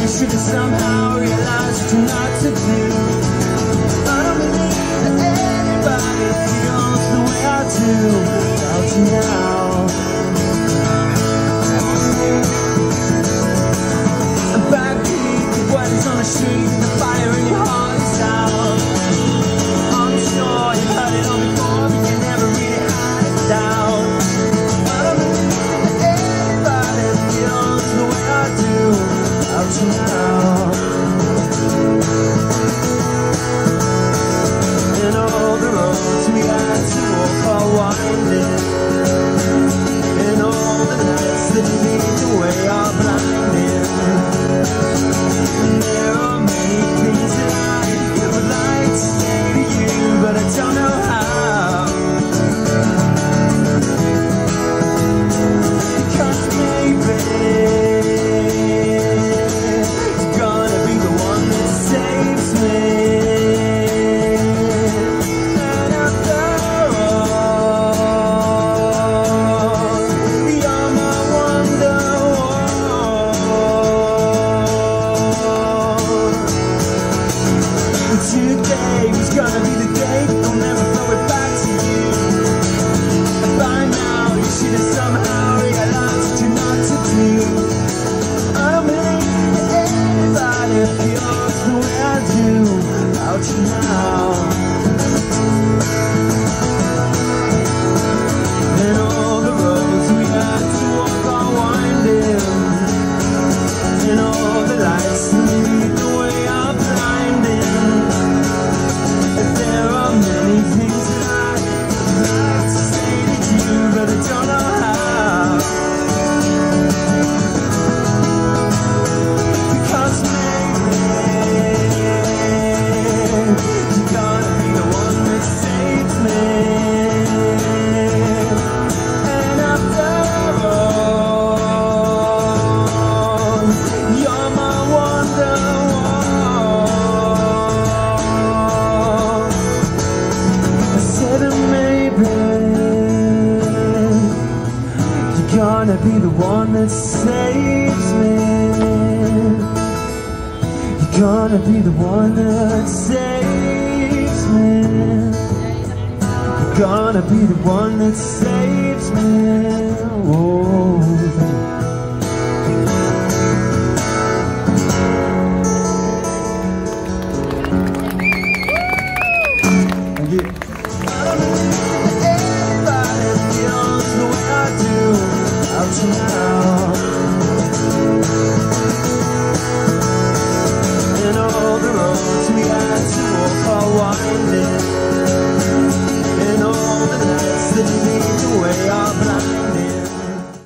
you should have somehow realized not to do. And all the nights that lead the way today was gonna be the day. I'll never throw it gonna be the one that saves me. You're gonna be the one that saves me. You're gonna be the one that saves me. Oh. Everybody feels the way I do and all the roads we had to walk are winding.